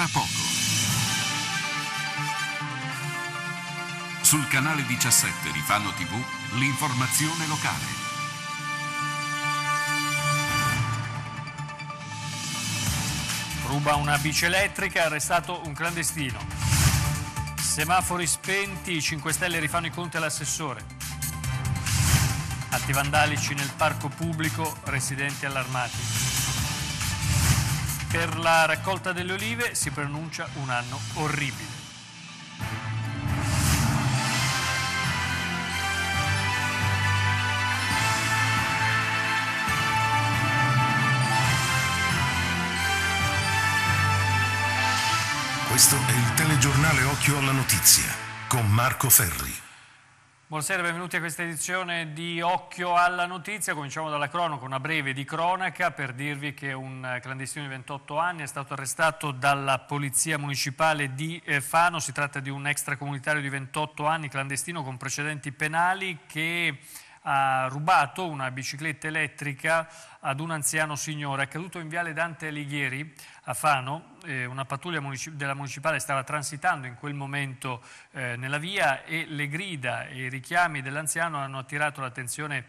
Fra poco. Sul canale 17 di Fano TV, l'informazione locale. Ruba una bici elettrica, arrestato un clandestino. Semafori spenti, i 5 Stelle rifanno i conti all'assessore. Atti vandalici nel parco pubblico, residenti allarmati. Per la raccolta delle olive si pronuncia un anno orribile. Questo è il telegiornale Occhio alla Notizia con Marco Ferri. Buonasera, benvenuti a questa edizione di Occhio alla Notizia. Cominciamo dalla cronaca, una breve di cronaca per dirvi che un clandestino di 28 anni è stato arrestato dalla Polizia Municipale di eh, Fano. Si tratta di un extracomunitario di 28 anni, clandestino con precedenti penali che ha rubato una bicicletta elettrica ad un anziano signore. È accaduto in viale Dante Alighieri a Fano, eh, una pattuglia municip della municipale stava transitando in quel momento eh, nella via e le grida e i richiami dell'anziano hanno attirato l'attenzione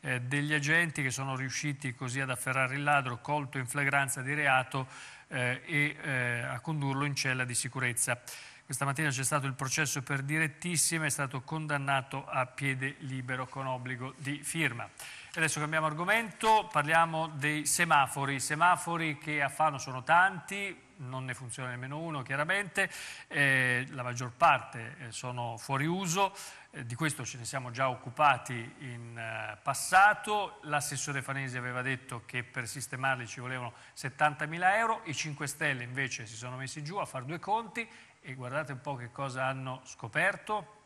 eh, degli agenti che sono riusciti così ad afferrare il ladro colto in flagranza di reato eh, e eh, a condurlo in cella di sicurezza. Questa mattina c'è stato il processo per direttissima, è stato condannato a piede libero con obbligo di firma. Adesso cambiamo argomento, parliamo dei semafori, semafori che a Fano sono tanti, non ne funziona nemmeno uno chiaramente, eh, la maggior parte eh, sono fuori uso, eh, di questo ce ne siamo già occupati in eh, passato, l'assessore Fanesi aveva detto che per sistemarli ci volevano 70.000 euro, i 5 Stelle invece si sono messi giù a fare due conti e guardate un po' che cosa hanno scoperto.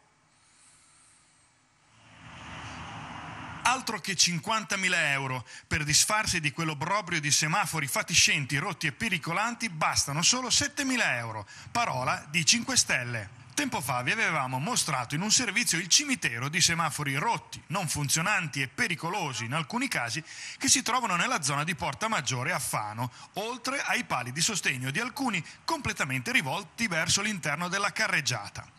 Altro che 50.000 euro per disfarsi di quell'obbrobrio di semafori fatiscenti, rotti e pericolanti, bastano solo 7.000 euro. Parola di 5 Stelle. Tempo fa vi avevamo mostrato in un servizio il cimitero di semafori rotti, non funzionanti e pericolosi in alcuni casi che si trovano nella zona di Porta Maggiore a Fano, oltre ai pali di sostegno di alcuni completamente rivolti verso l'interno della carreggiata.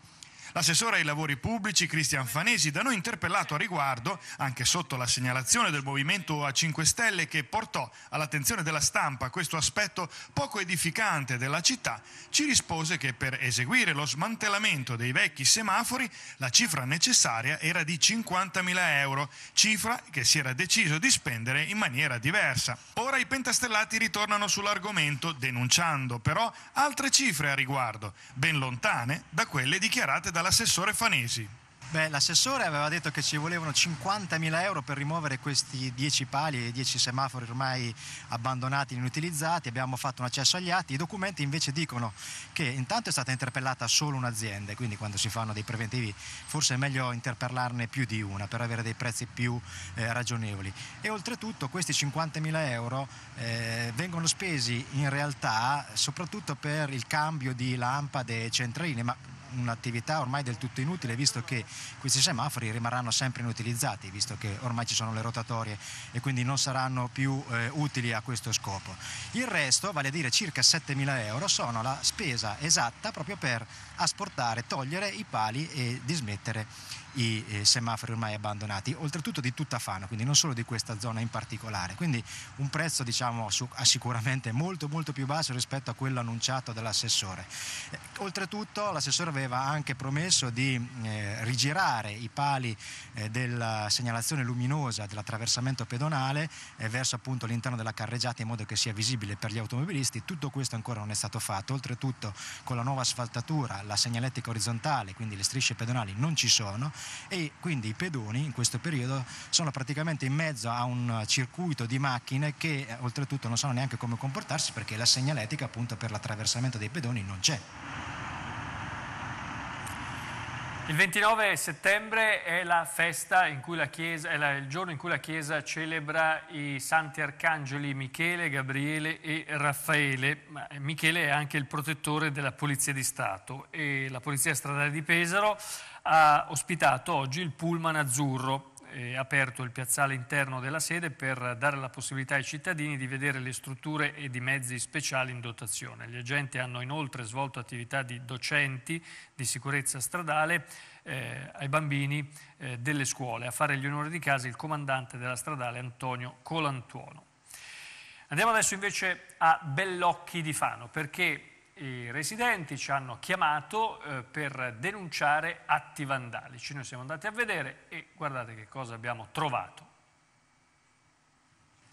L'assessore ai lavori pubblici Cristian Fanesi, da noi interpellato a riguardo, anche sotto la segnalazione del Movimento a 5 Stelle che portò all'attenzione della stampa questo aspetto poco edificante della città, ci rispose che per eseguire lo smantellamento dei vecchi semafori la cifra necessaria era di 50.000 euro, cifra che si era deciso di spendere in maniera diversa. Ora i pentastellati ritornano sull'argomento, denunciando però altre cifre a riguardo, ben lontane da quelle dichiarate da dall'assessore Fanesi. Beh, l'assessore aveva detto che ci volevano 50.000 euro per rimuovere questi 10 pali e 10 semafori ormai abbandonati, inutilizzati. Abbiamo fatto un accesso agli atti. I documenti invece dicono che intanto è stata interpellata solo un'azienda, quindi quando si fanno dei preventivi forse è meglio interpellarne più di una per avere dei prezzi più eh, ragionevoli. E oltretutto questi 50.000 euro eh, vengono spesi in realtà soprattutto per il cambio di lampade centraline, ma un'attività ormai del tutto inutile visto che questi semafori rimarranno sempre inutilizzati visto che ormai ci sono le rotatorie e quindi non saranno più eh, utili a questo scopo. Il resto, vale a dire circa 7.000 euro, sono la spesa esatta proprio per asportare, togliere i pali e dismettere i eh, semafori ormai abbandonati, oltretutto di tutta Fano, quindi non solo di questa zona in particolare. Quindi un prezzo diciamo su, sicuramente molto molto più basso rispetto a quello annunciato dall'assessore. Eh, oltretutto l'assessore aveva anche promesso di eh, rigirare i pali eh, della segnalazione luminosa dell'attraversamento pedonale eh, verso appunto l'interno della carreggiata in modo che sia visibile per gli automobilisti. Tutto questo ancora non è stato fatto. Oltretutto con la nuova asfaltatura la segnaletica orizzontale, quindi le strisce pedonali non ci sono e quindi i pedoni in questo periodo sono praticamente in mezzo a un circuito di macchine che eh, oltretutto non sanno neanche come comportarsi perché la segnaletica appunto per l'attraversamento dei pedoni non c'è. Il 29 settembre è la festa in cui la Chiesa, è il giorno in cui la Chiesa celebra i santi arcangeli Michele, Gabriele e Raffaele. Ma Michele è anche il protettore della Polizia di Stato e la Polizia Stradale di Pesaro ha ospitato oggi il pullman azzurro è aperto il piazzale interno della sede per dare la possibilità ai cittadini di vedere le strutture e i mezzi speciali in dotazione. Gli agenti hanno inoltre svolto attività di docenti di sicurezza stradale eh, ai bambini eh, delle scuole. A fare gli onori di casa il comandante della stradale Antonio Colantuono. Andiamo adesso invece a Bellocchi di Fano perché i residenti ci hanno chiamato eh, per denunciare atti vandalici. Noi siamo andati a vedere e guardate che cosa abbiamo trovato.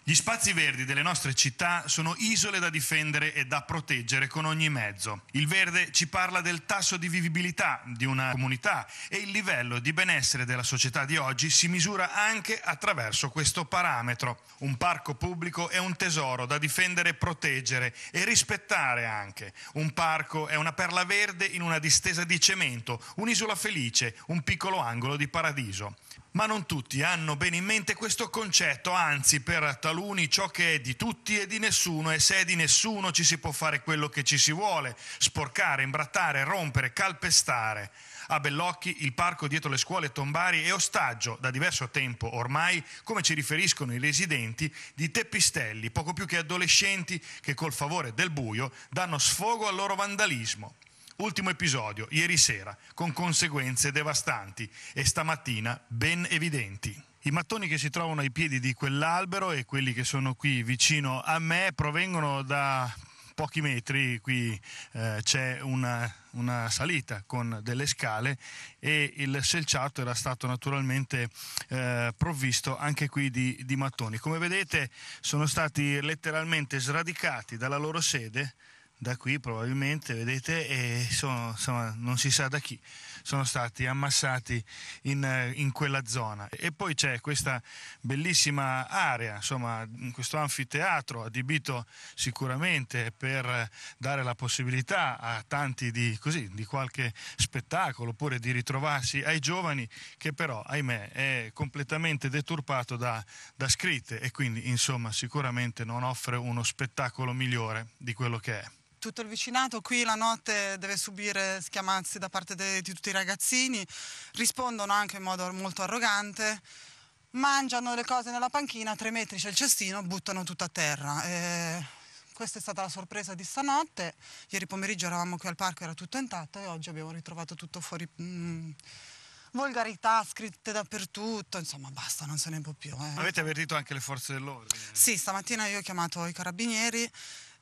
Gli spazi verdi delle nostre città sono isole da difendere e da proteggere con ogni mezzo. Il verde ci parla del tasso di vivibilità di una comunità e il livello di benessere della società di oggi si misura anche attraverso questo parametro. Un parco pubblico è un tesoro da difendere e proteggere e rispettare anche. Un parco è una perla verde in una distesa di cemento, un'isola felice, un piccolo angolo di paradiso. Ma non tutti hanno bene in mente questo concetto, anzi per taluni ciò che è di tutti è di nessuno e se è di nessuno ci si può fare quello che ci si vuole, sporcare, imbrattare, rompere, calpestare. A Bellocchi il parco dietro le scuole tombari è ostaggio da diverso tempo ormai, come ci riferiscono i residenti, di teppistelli, poco più che adolescenti che col favore del buio danno sfogo al loro vandalismo. Ultimo episodio, ieri sera, con conseguenze devastanti e stamattina ben evidenti. I mattoni che si trovano ai piedi di quell'albero e quelli che sono qui vicino a me provengono da pochi metri, qui eh, c'è una, una, salita con delle scale e il selciato era stato naturalmente eh, provvisto anche qui di, di mattoni. Come vedete sono stati letteralmente sradicati dalla loro sede da qui probabilmente, vedete, sono, insomma, non si sa da chi, sono stati ammassati in, in, quella zona. E poi c'è questa bellissima area, insomma, questo anfiteatro adibito sicuramente per dare la possibilità a tanti di, così, di qualche spettacolo, oppure di ritrovarsi ai giovani, che però, ahimè, è completamente deturpato da, da scritte e quindi, insomma, sicuramente non offre uno spettacolo migliore di quello che è tutto il vicinato qui la notte deve subire schiamazzi da parte de, di tutti i ragazzini, rispondono anche in modo molto arrogante, mangiano le cose nella panchina, a tre metri c'è il cestino, buttano tutto a terra. E questa è stata la sorpresa di stanotte, ieri pomeriggio eravamo qui al parco, era tutto intatto e oggi abbiamo ritrovato tutto fuori... Mm, volgarità scritte dappertutto, insomma basta, non se ne può più. Eh. Avete avvertito anche le forze dell'ordine? Sì, stamattina io ho chiamato i carabinieri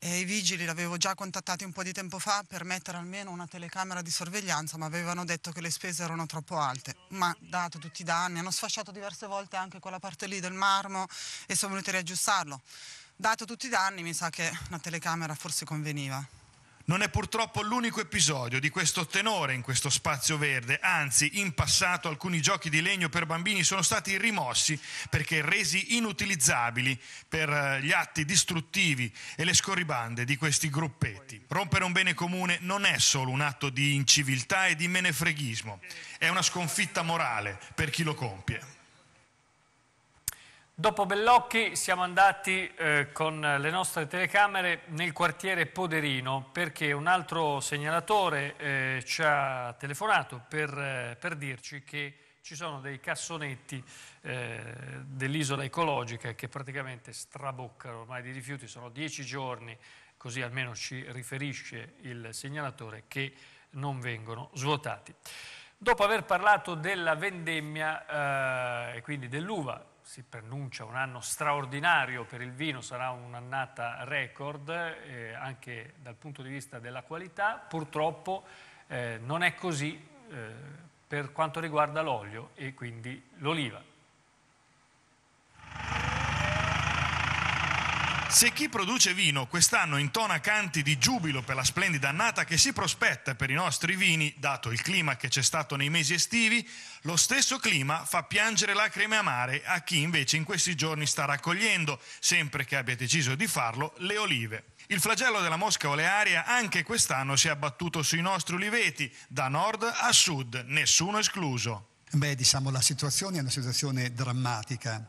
e I vigili l'avevo già contattati un po' di tempo fa per mettere almeno una telecamera di sorveglianza, ma avevano detto che le spese erano troppo alte. Ma dato tutti i danni, hanno sfasciato diverse volte anche quella parte lì del marmo e sono venuti a riaggiustarlo. Dato tutti i danni, mi sa che una telecamera forse conveniva. Non è purtroppo l'unico episodio di questo tenore in questo spazio verde, anzi in passato alcuni giochi di legno per bambini sono stati rimossi perché resi inutilizzabili per eh, gli atti distruttivi e le scorribande di questi gruppetti. Rompere un bene comune non è solo un atto di inciviltà e di menefreghismo, è una sconfitta morale per chi lo compie. Dopo Bellocchi siamo andati eh, con le nostre telecamere nel quartiere Poderino perché un altro segnalatore eh, ci ha telefonato per, eh, per, dirci che ci sono dei cassonetti eh, dell'isola ecologica che praticamente straboccano ormai di rifiuti, sono dieci giorni, così almeno ci riferisce il segnalatore, che non vengono svuotati. Dopo aver parlato della vendemmia eh, e quindi dell'uva si preannuncia un anno straordinario per il vino, sarà un'annata record eh, anche dal punto di vista della qualità, purtroppo eh, non è così eh, per quanto riguarda l'olio e quindi l'oliva. Se chi produce vino quest'anno intona canti di giubilo per la splendida annata che si prospetta per i nostri vini, dato il clima che c'è stato nei mesi estivi, lo stesso clima fa piangere lacrime amare a chi invece in questi giorni sta raccogliendo, sempre che abbia deciso di farlo, le olive. Il flagello della mosca olearia anche quest'anno si è abbattuto sui nostri uliveti, da nord a sud, nessuno escluso. Beh, diciamo la situazione è una situazione drammatica.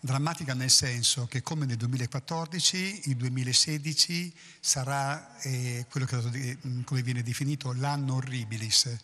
Drammatica nel senso che come nel 2014, il 2016 sarà eh, quello che come viene definito l'anno horribilis,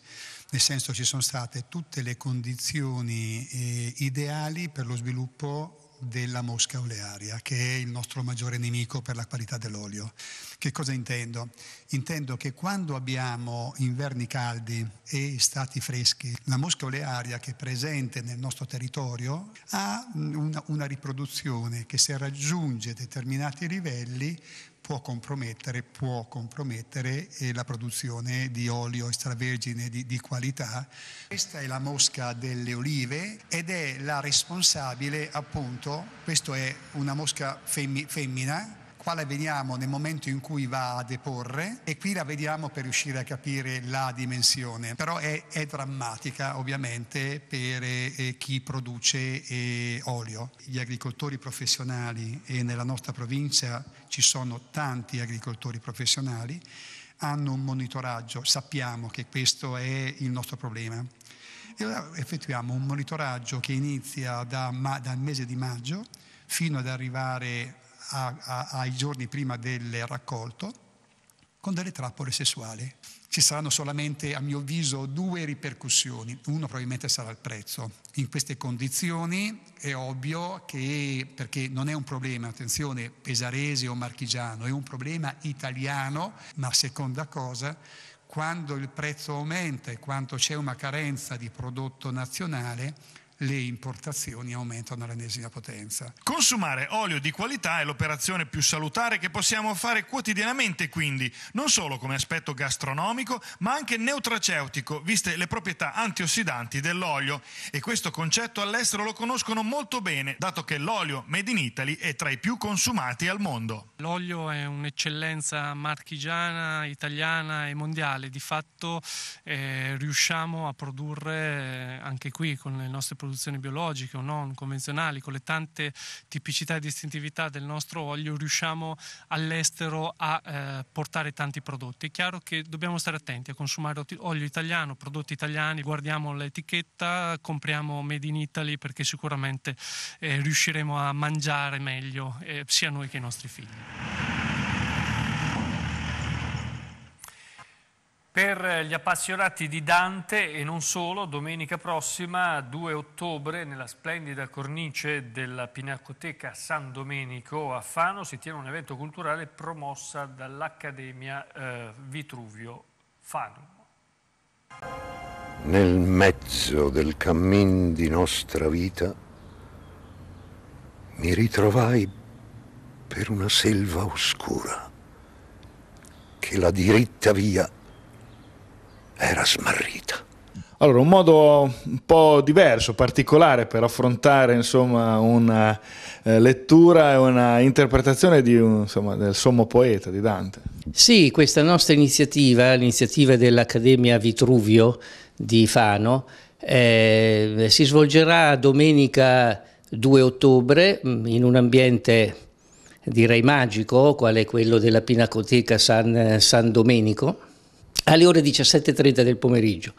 nel senso ci sono state tutte le condizioni eh, ideali per lo sviluppo della mosca olearia, che è il nostro maggiore nemico per la qualità dell'olio. Che cosa intendo? Intendo che quando abbiamo inverni caldi e estati freschi, la mosca olearia che è presente nel nostro territorio ha una, una riproduzione che se raggiunge determinati livelli può compromettere, può compromettere eh, la produzione di olio extravergine di, di qualità. Questa è la mosca delle olive ed è la responsabile appunto, questa è una mosca femmi, femmina, Qua la vediamo nel momento in cui va a deporre e qui la vediamo per riuscire a capire la dimensione, però è, è drammatica ovviamente per eh, chi produce eh, olio. Gli agricoltori professionali e nella nostra provincia ci sono tanti agricoltori professionali, hanno un monitoraggio, sappiamo che questo è il nostro problema. E ora effettuiamo un monitoraggio che inizia da, dal mese di maggio fino ad arrivare a, a, ai giorni prima del raccolto con delle trappole sessuali. Ci saranno solamente, a mio avviso, due ripercussioni. Uno probabilmente sarà il prezzo. In queste condizioni è ovvio che, perché non è un problema, attenzione, pesarese o marchigiano, è un problema italiano, ma seconda cosa, quando il prezzo aumenta e quando c'è una carenza di prodotto nazionale, le importazioni aumentano all'ennesima potenza. Consumare olio di qualità è l'operazione più salutare che possiamo fare quotidianamente, quindi non solo come aspetto gastronomico, ma anche neutraceutico, viste le proprietà antiossidanti dell'olio. E questo concetto all'estero lo conoscono molto bene, dato che l'olio made in Italy è tra i più consumati al mondo. L'olio è un'eccellenza marchigiana, italiana e mondiale. Di fatto eh, riusciamo a produrre eh, anche qui con le nostre produzioni produzioni biologiche o non convenzionali, con le tante tipicità e distintività del nostro olio, riusciamo all'estero a eh, portare tanti prodotti. È chiaro che dobbiamo stare attenti a consumare olio italiano, prodotti italiani, guardiamo l'etichetta, compriamo Made in Italy perché sicuramente eh, riusciremo a mangiare meglio eh, sia noi che i nostri figli. Per gli appassionati di Dante e non solo, domenica prossima, 2 ottobre, nella splendida cornice della Pinacoteca San Domenico a Fano, si tiene un evento culturale promossa dall'Accademia eh, Vitruvio Fano. Nel mezzo del cammin di nostra vita mi ritrovai per una selva oscura che la diritta via era smarrita. Allora, un modo un po' diverso, particolare per affrontare insomma, una eh, lettura e una interpretazione un, insomma, del sommo poeta di Dante. Sì, questa nostra iniziativa, l'iniziativa dell'Accademia Vitruvio di Fano, eh, si svolgerà domenica 2 ottobre mm, in un ambiente direi magico, quale è quello della Pinacoteca San, San Domenico alle ore 17.30 del pomeriggio.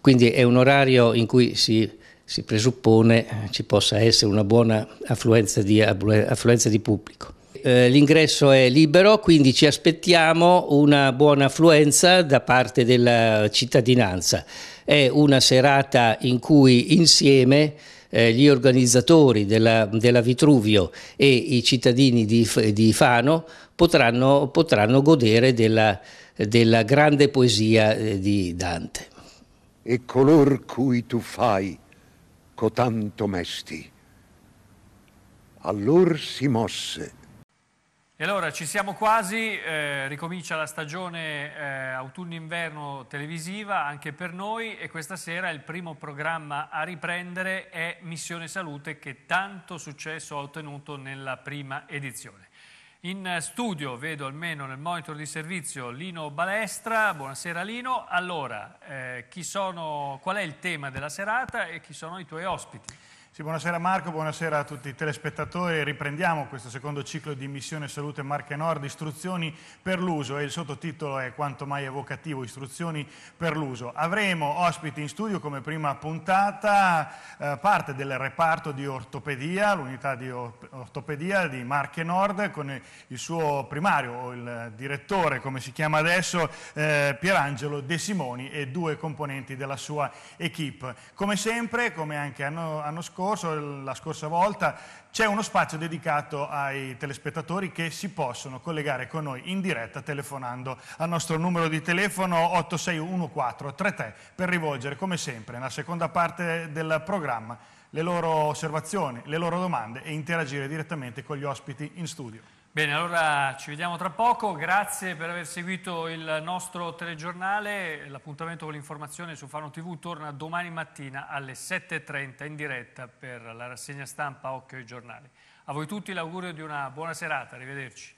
Quindi è un orario in cui si, si presuppone ci possa essere una buona affluenza di, affluenza di pubblico. Eh, l'ingresso è libero, quindi ci aspettiamo una buona affluenza da parte della cittadinanza. È una serata in cui insieme eh, gli organizzatori della, della, Vitruvio e i cittadini di, di Fano potranno, potranno godere della, della grande poesia eh, di Dante. E color cui tu fai cotanto mesti, allor si mosse. E allora ci siamo quasi, eh, ricomincia la stagione eh, autunno-inverno televisiva anche per noi e questa sera il primo programma a riprendere è Missione Salute che tanto successo ha ottenuto nella prima edizione. In studio vedo almeno nel monitor di servizio Lino Balestra. Buonasera Lino. Allora, eh, sono, qual è il tema della serata e chi sono i tuoi ospiti? Sì, buonasera Marco, buonasera a tutti i telespettatori. Riprendiamo questo secondo ciclo di Missione Salute Marche Nord, istruzioni per l'uso e il sottotitolo è quanto mai evocativo, istruzioni per l'uso. Avremo ospiti in studio come prima puntata eh, parte del reparto di ortopedia, l'unità di ortopedia di Marche Nord con il suo primario o il direttore come si chiama adesso eh, Pierangelo De Simoni e due componenti della sua equip. Come sempre, come anche hanno, hanno scorso, scorso, la scorsa volta, c'è uno spazio dedicato ai telespettatori che si possono collegare con noi in diretta telefonando al nostro numero di telefono 861433 per rivolgere come sempre nella seconda parte del programma le loro osservazioni, le loro domande e interagire direttamente con gli ospiti in studio. Bene, allora ci vediamo tra poco, grazie per aver seguito il nostro telegiornale, l'appuntamento con l'informazione su Fano TV torna domani mattina alle 7.30 in diretta per la rassegna stampa Occhio ai giornali. A voi tutti l'augurio di una buona serata, arrivederci.